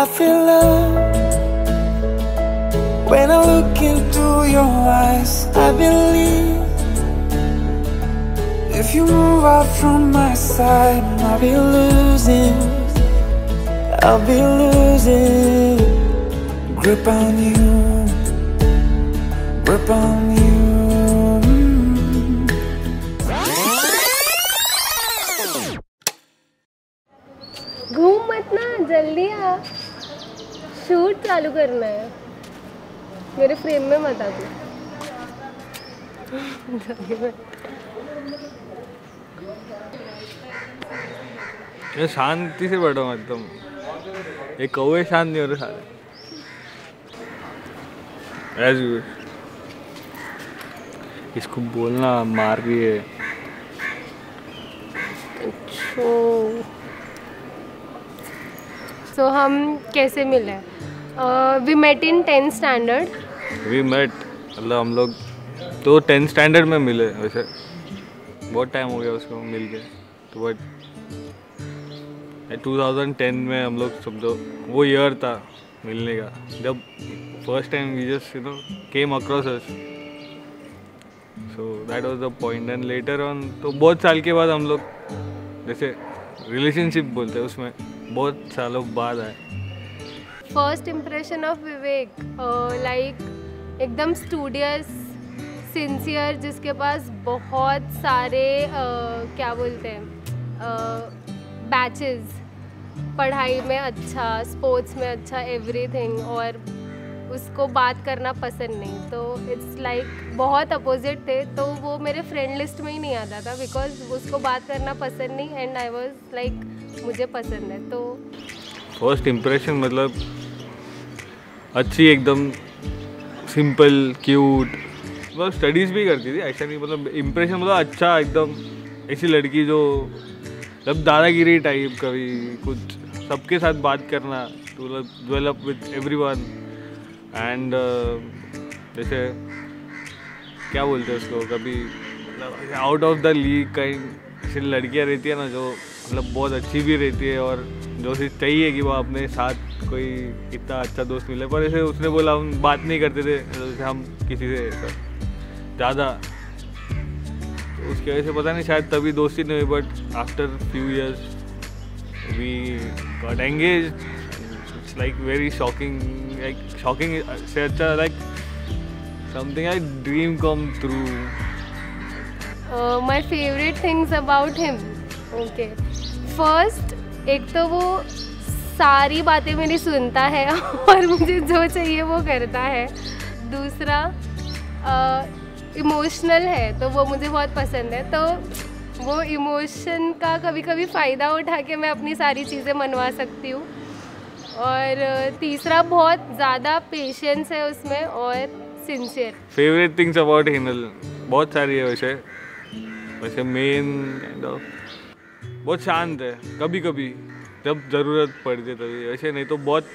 I feel love when I look into your eyes. I believe if you move out from my side, I'll be losing. I'll be losing grip on you, grip on you. चालू करना है। मेरे frame में मत आ तू। शांति से बैठो मत तुम ये कौवे शांत नहीं हो रहे सारे। एज यू इसको बोलना मार रही है। सो हम कैसे मिले? We met in tenth standard we met मतलब हम लोग तो टेंथ स्टैंडर्ड में मिले, वैसे। बहुत टाइम हो गया उसको मिल के तो बट 2010 में हम लोग सब समझो वो ईयर था मिलने का। जब first time we just you know came across us so that was the point and later on तो बहुत साल के बाद हम लोग, जैसे रिलेशनशिप बोलते हैं उसमें, बहुत सालों बाद आए। First impression of Vivek like एकदम स्टूडियस सिंसियर जिसके पास बहुत सारे uh, क्या बोलते हैं बैचेस पढ़ाई में अच्छा स्पोर्ट्स में अच्छा एवरीथिंग और उसको बात करना पसंद नहीं। तो इट्स लाइक like, बहुत अपोजिट थे तो वो मेरे फ्रेंड लिस्ट में ही नहीं आता था बिकॉज़ उसको बात करना पसंद नहीं एंड आई वॉज़ लाइक मुझे पसंद है तो फ़र्स्ट इम्प्रेशन मतलब अच्छी, एकदम सिंपल क्यूट मतलब स्टडीज़ भी करती थी, ऐसा नहीं मतलब इम्प्रेशन मतलब अच्छा एकदम ऐसी लड़की जो मतलब दादागिरी टाइप कभी कुछ, सबके साथ बात करना to develop with everyone and जैसे, क्या बोलते हैं उसको, कभी आउट ऑफ़ द लीग कहीं ऐसी लड़कियाँ रहती है ना, जो मतलब बहुत अच्छी भी रहती है और जो सी चाहिए कि वो अपने साथ कोई इतना अच्छा दोस्त मिले, पर ऐसे उसने बोला, हम बात नहीं करते थे। जैसे हम किसी से ज़्यादा तो उसकी वजह से पता नहीं, शायद तभी दोस्ती नहीं हुई but after few years we got engage it's like very shocking like shocking से अच्छा like something I dream come through my favourite things about him okay first एक तो वो सारी बातें मेरी सुनता है और मुझे जो चाहिए वो करता है। दूसरा इमोशनल है तो वो मुझे बहुत पसंद है। तो वो इमोशन का कभी कभी फ़ायदा उठा के मैं अपनी सारी चीज़ें मनवा सकती हूँ। और तीसरा, बहुत ज़्यादा पेशेंस है उसमें और sincere favourite things about Hinal बहुत सारी है वैसे। वैसे मेन ऑफ़ बहुत शांत है कभी कभी जब ज़रूरत पड़ती तभी वैसे नहीं तो बहुत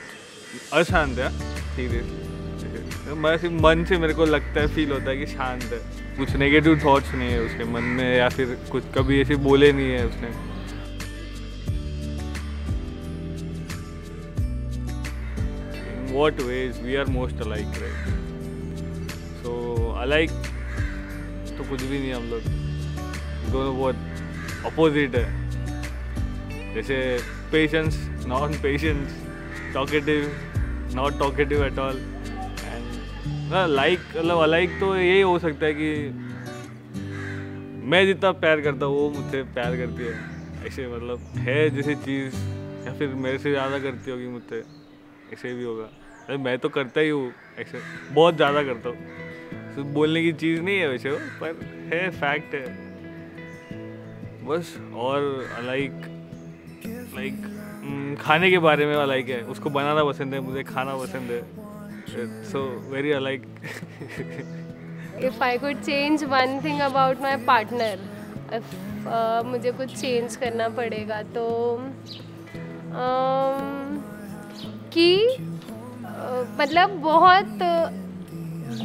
अशांत है सीरियसली मैं सिर्फ़ मन से मेरे को लगता है फील होता है कि शांत है। कुछ नेगेटिव थॉट्स नहीं है उसके मन में या फिर कुछ कभी ऐसे बोले नहीं है उसने। In what ways we are most alike, right? So alike तो कुछ भी नहीं हम लोग। दोनों बहुत अपोजिट है। जैसे patience patience talkative not talkative at all and like मतलब अलाइक तो यही हो सकता है कि मैं जितना प्यार करता हूँ, वो मुझसे प्यार करती है। ऐसे मतलब है जैसे चीज़, या फिर मेरे से ज़्यादा करती होगी मुझसे, ऐसे भी होगा। अरे, मैं तो करता ही हूँ, ऐसे बहुत ज़्यादा करता हूँ। सिर्फ़ बोलने की चीज़ नहीं है वैसे वो पर है फैक्ट है। बस, और लाइक लाइक खाने के बारे में लाइक है उसको बनाना पसंद है मुझे खाना पसंद है। So very like if I could change one thing about my partner मुझे कुछ चेंज करना पड़ेगा तो um, कि uh, मतलब बहुत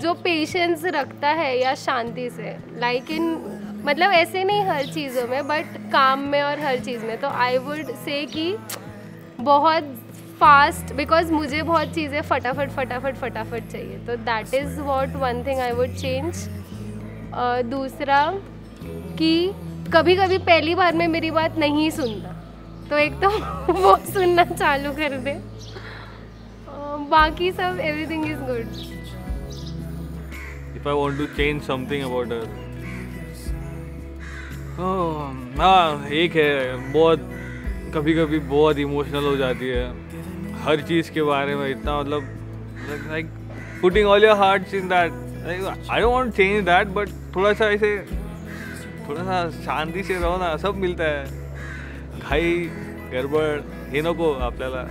जो पेशेंस रखता है या शांति से लाइक इन मतलब ऐसे नहीं हर चीज़ों में बट काम में और हर चीज़ में। तो आई वुड से कि बहुत फास्ट बिकॉज़ मुझे बहुत चीज़ें फटाफट फटाफट फटाफट चाहिए। तो that is what one thing I would change दूसरा कि कभी कभी पहली बार में मेरी बात नहीं सुनता तो एक तो वो सुनना चालू कर दे। बाकी सब everything is good if I want to change something about her. Oh, हाँ एक है बहुत कभी कभी बहुत इमोशनल हो जाती है। हर चीज़ के बारे में इतना मतलब like putting all your heart in that I don't want change that but थोड़ा सा ऐसे थोड़ा सा शांति से रहो ना सब मिलता है। घाई गडबड हे नको आपल्याला।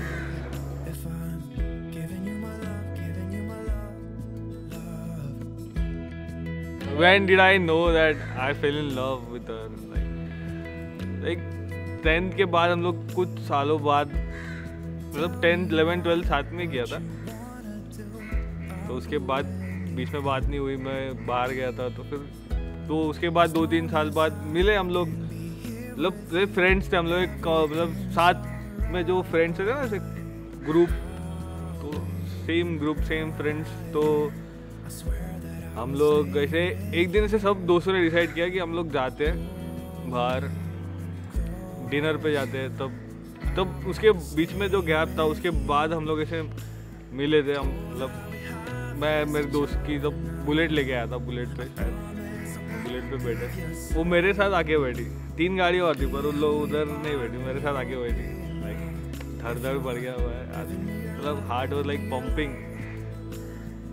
When did I know that I fell in love with her? Like, tenth के बाद हम लोग कुछ सालों बाद मतलब टेंथ इलेवन ट्वेल्थ साथ में किया था तो उसके बाद बीच में बात नहीं हुई मैं बाहर गया था तो फिर तो उसके बाद दो तीन साल बाद मिले हम लोग मतलब फ्रेंड्स थे हम लोग एक मतलब साथ में जो फ्रेंड्स थे ना ऐसे ग्रुप तो सेम ग्रुप सेम फ्रेंड्स तो हम लोग ऐसे एक दिन से सब दोस्तों ने डिसाइड किया कि हम लोग जाते हैं बाहर डिनर पे जाते हैं तब तब उसके बीच में जो गैप था उसके बाद हम लोग ऐसे मिले थे हम मतलब मैं मेरे दोस्त की जब बुलेट लेके आया था बुलेट पे शायद बुलेट पे बैठे। वो मेरे साथ आके बैठी। तीन गाड़ी और थी पर उन लोग उधर नहीं बैठी मेरे साथ आके बैठी। लाइक धड़ धड़ बढ़ गया हुआ है मतलब हार्ट वॉज़ लाइक पंपिंग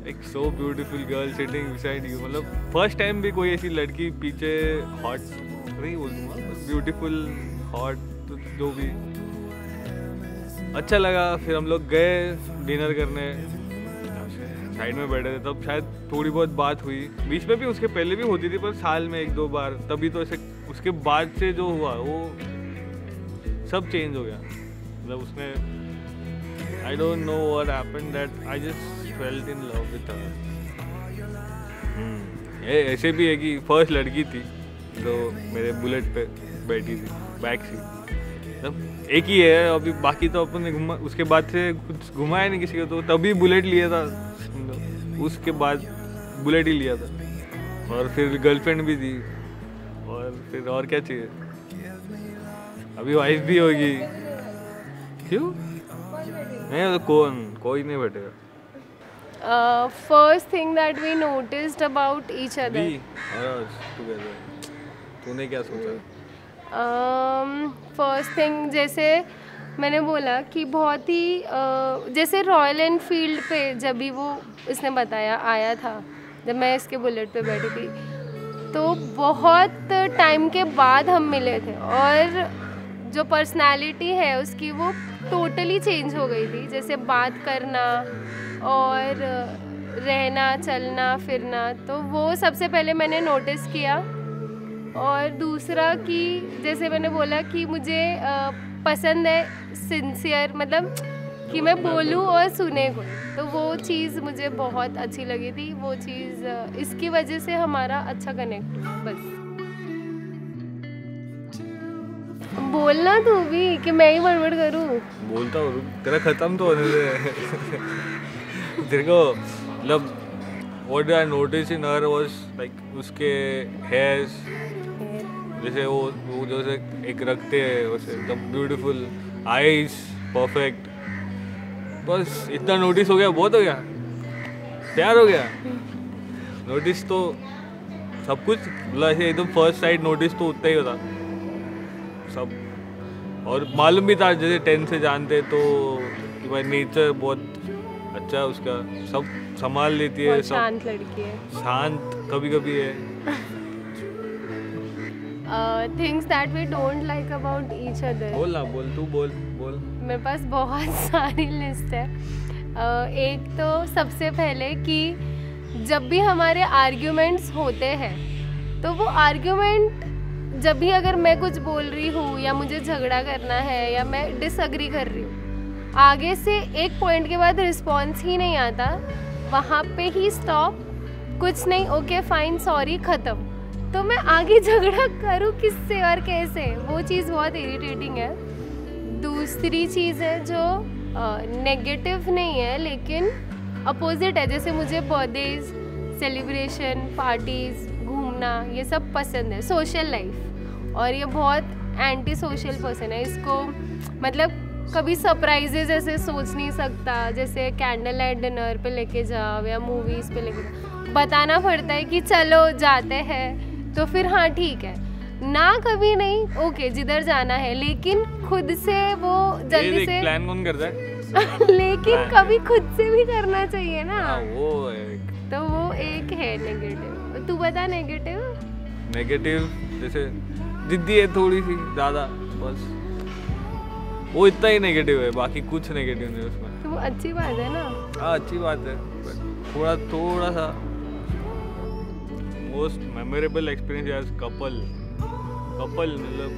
एक so beautiful girl sitting beside you मतलब फ़र्स्ट टाइम भी कोई ऐसी लड़की पीछे हॉट नहीं बोलूँगा ब्यूटीफुल हॉट जो भी। अच्छा लगा, फिर हम लोग गए डिनर करने। साइड में बैठे थे, तब शायद थोड़ी बहुत बात हुई। बीच में भी उसके पहले भी होती थी, पर साल में एक दो बार। तभी तो ऐसे उसके बाद से जो हुआ, वो सब चेंज हो गया। मतलब उसने I don't know what happened that I just felt in love with her ये ऐसे भी है कि फ़र्स्ट लड़की थी जो मेरे बुलेट पे बैठी थी बैक सीट मतलब एक ही है अभी बाकी तो अपन ने घुमा उसके बाद से कुछ घुमाया नहीं किसी को तो तभी बुलेट लिया था उसके बाद बुलेट ही लिया था। और फिर गर्लफ्रेंड भी थी और फिर और क्या चाहिए? अभी वाइफ भी होगी। क्यों? नहीं तो कौन? कोई नहीं बैठेगा। Uh, first thing that we noticed about each other. We or together. तूने क्या सोचा फ़र्स्ट um, थिंग जैसे मैंने बोला कि बहुत ही uh, जैसे रॉयल एनफील्ड पे जब भी वो इसने बताया आया था जब मैं इसके बुलेट पे बैठी थी तो बहुत टाइम के बाद हम मिले थे और जो पर्सनालिटी है उसकी वो टोटली चेंज हो गई थी। जैसे बात करना और रहना चलना फिरना तो वो सबसे पहले मैंने नोटिस किया। और दूसरा कि जैसे मैंने बोला कि मुझे पसंद है सिंसियर मतलब कि मैं बोलूँ और सुने को तो वो चीज़ मुझे बहुत अच्छी लगी थी। वो चीज़ इसकी वजह से हमारा अच्छा कनेक्ट हुआ बस। बोलना तू भी कि मैं ही बड़बड़ करूँ? बोलता हूँ, तेरा खत्म तो होने दे। को मतलब what I notice in her was like उसके हेयर्स जैसे वो वो जैसे एक रखते हैं, वैसे एकदम ब्यूटीफुल आईज परफेक्ट बस इतना नोटिस हो गया, बहुत हो गया। प्यार हो गया। नोटिस तो सब कुछ मतलब ऐसे एकदम फ़र्स्ट साइड नोटिस तो उतना ही होता। सब और मालूम भी था जैसे टेंथ से जानते तो कि भाई नेचर बहुत अच्छा है उसका सब संभाल लेती है सब शांत लड़की है। शांत कभी कभी है things that we don't like about each other बोल ना बोल तू बोल बोल। मेरे पास बहुत सारी लिस्ट है। अ, एक तो सबसे पहले कि जब भी हमारे आर्ग्यूमेंट्स होते हैं तो वो आर्ग्यूमेंट जब भी अगर मैं कुछ बोल रही हूँ या मुझे झगड़ा करना है या मैं डिसअग्री कर रही हूँ, आगे से एक पॉइंट के बाद रिस्पॉन्स ही नहीं आता। वहाँ पे ही स्टॉप कुछ नहीं ओके फाइन सॉरी ख़त्म। तो मैं आगे झगड़ा करूँ किससे और कैसे? वो चीज़ बहुत इरिटेटिंग है। दूसरी चीज़ है जो नेगेटिव नहीं है, लेकिन अपोजिट है। जैसे मुझे बर्थडेज सेलिब्रेशन पार्टीज़ घूमना ये सब पसंद है सोशल लाइफ और ये बहुत एंटी सोशल पर्सन है इसको मतलब कभी सरप्राइजेज ऐसे सोच नहीं सकता जैसे कैंडल लाइट डिनर पे लेके जाओ या मूवीज़ पे लेके जाओ। बताना पड़ता है कि चलो जाते हैं। तो फिर हाँ ठीक है। ना कभी नहीं ओके जिधर जाना है। लेकिन खुद से वो जल्दी से प्लान कौन करता है? लेकिन कभी खुद से भी करना चाहिए ना। हाँ वो है तो वो एक है नेगेटिव तू बता नेगेटिव नेगेटिव जैसे जिद्दी है थोड़ी सी ज़्यादा बस। वो इतना ही नेगेटिव है बाकी कुछ नेगेटिव नहीं उसमें। तो वो अच्छी बात है ना? हाँ अच्छी बात है थोड़ा थोड़ा सा most memorable experience as couple. Couple मतलब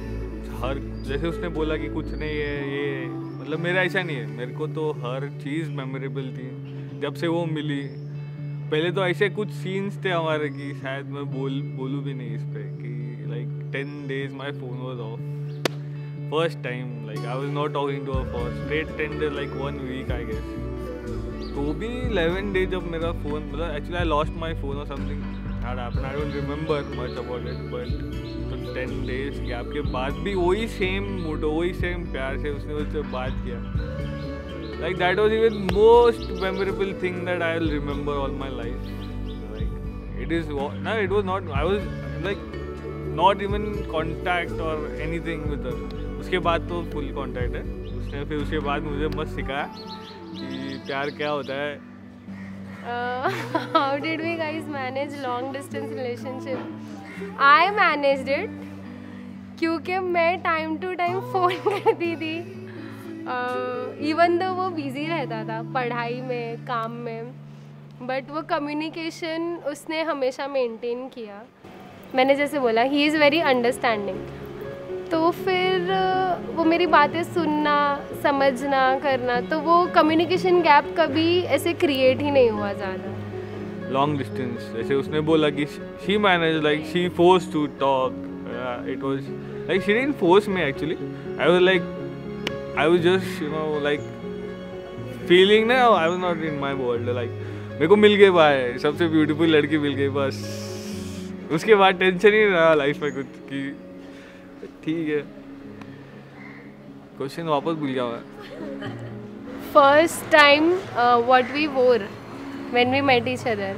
हर जैसे उसने बोला कि कुछ नहीं है ये मतलब मेरा ऐसा नहीं है। मेरे को तो हर चीज़ मेमोरेबल थी। जब से वो मिली पहले तो ऐसे कुछ सीन्स थे हमारे कि शायद मैं बोल, बोलूँ भी नहीं इस पर कि like ten days my phone was off first time like I was not talking to a for straight ten days like one week I guess तो भी 11 डेज़ जब मेरा फ़ोन मतलब actually I lost my phone और something I don't remember much about it but तो 10 days gap के बाद भी वही सेम मूड वही सेम प्यार से उसने उससे बात किया। That was even most memorable thing that I will remember all my life like it is ना it was not I was like not even contact और एनीथिंग विद उसके बाद तो फुल कांटेक्ट है। उसने फिर उसके बाद मुझे मस्त सिखाया कि प्यार क्या होता है। How did we guys manage long distance relationship I managed it क्योंकि मैं टाइम टू टाइम फ़ोन करती थी। इवन दो वो बिज़ी रहता था पढ़ाई में, काम में बट वो कम्युनिकेशन उसने हमेशा मेंटेन किया। मैंने जैसे बोला ही इज़ वेरी अंडरस्टैंडिंग तो फिर वो मेरी बातें सुनना, समझना, करना तो वो कम्युनिकेशन गैप कभी ऐसे क्रिएट ही नहीं हुआ ज़्यादा। लॉन्ग डिस्टेंस जैसे उसने बोला कि she manage like she force to talk it was like she didn't force me actually I was like I was just you know like feeling ना I was not in my world like मेरे को मिल गई भाई सबसे beautiful लड़की मिल गई बस। उसके बाद टेंशन ही रहा लाइफ में कुछ कि ठीक है। क्वेश्चन वापस भूल गया मैं। First time what we wore when we met each other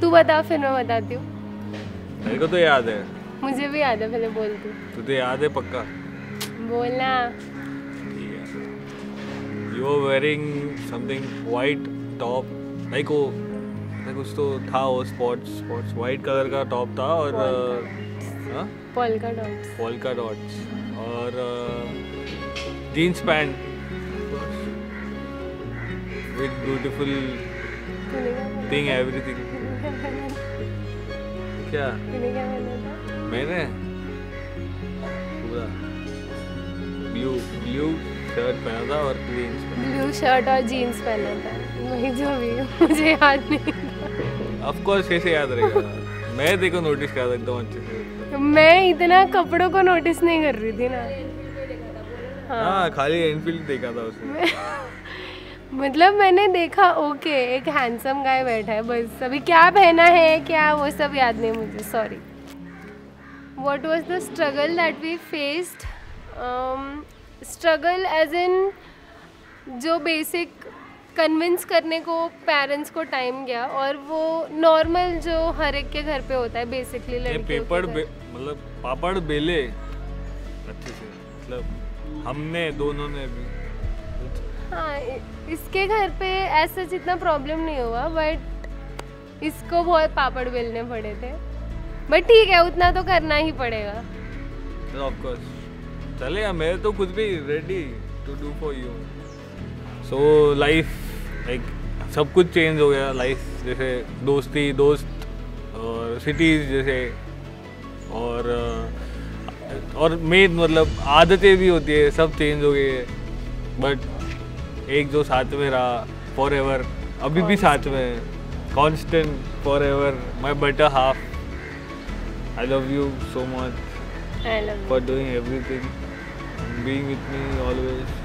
तू बता फिर मैं बताती हूँ। मेरे को तो याद है। मुझे भी याद है पहले बोल तू। तुझे याद है पक्का। बोलना। You are wearing something white top like वो कुछ तो था वो स्पॉट्स स्पॉट्स वाइट कलर का टॉप था और पोल्का डॉट्स पोल्का डॉट्स और jeans pant with beautiful? Thing everything क्या? मैंने? पूरा। ब्लू ब्लू शर्ट पहना था और जीन्स ब्लू शर्ट और जीन्स पहना था। वही जो भी मुझे याद नहीं ऑफ़ कोर्स कैसे याद रहेगा। मैं देखो नोटिस कर सकता हूँ अच्छे से। मैं इतना कपड़ों को नोटिस नहीं कर रही थी ना। हाँ। खाली एनफील्ड देखा था उसने। मतलब मैंने देखा ओके एक हैंडसम गाय बैठा है बस। अभी क्या पहना है क्या वो सब याद नहीं मुझे sorry what was the struggle that we faced struggle as in जो बेसिक कन्विंस करने को पेरेंट्स को टाइम गया और वो नॉर्मल जो हर एक के घर पे होता है बेसिकली ये लड़कियों के पेपर मतलब पापड़ बेले। अच्छे से मतलब हमने दोनों ने भी। हाँ इसके घर पे ऐसा जितना प्रॉब्लम नहीं हुआ बट इसको बहुत पापड़ बेलने पड़े थे। बट ठीक है उतना तो करना ही पड़ेगा। ऑफ़ कोर्स चलेगा मैं तो खुद भी ready to do for you so life like सब कुछ चेंज हो गया लाइफ जैसे दोस्ती दोस्त और सिटीज़ जैसे और और मेन मतलब आदतें भी होती है सब चेंज हो गई है. बट एक जो साथ में रहा फॉर एवर अभी भी साथ में है. Constant forever my better half I love you so much for doing everything being with me always.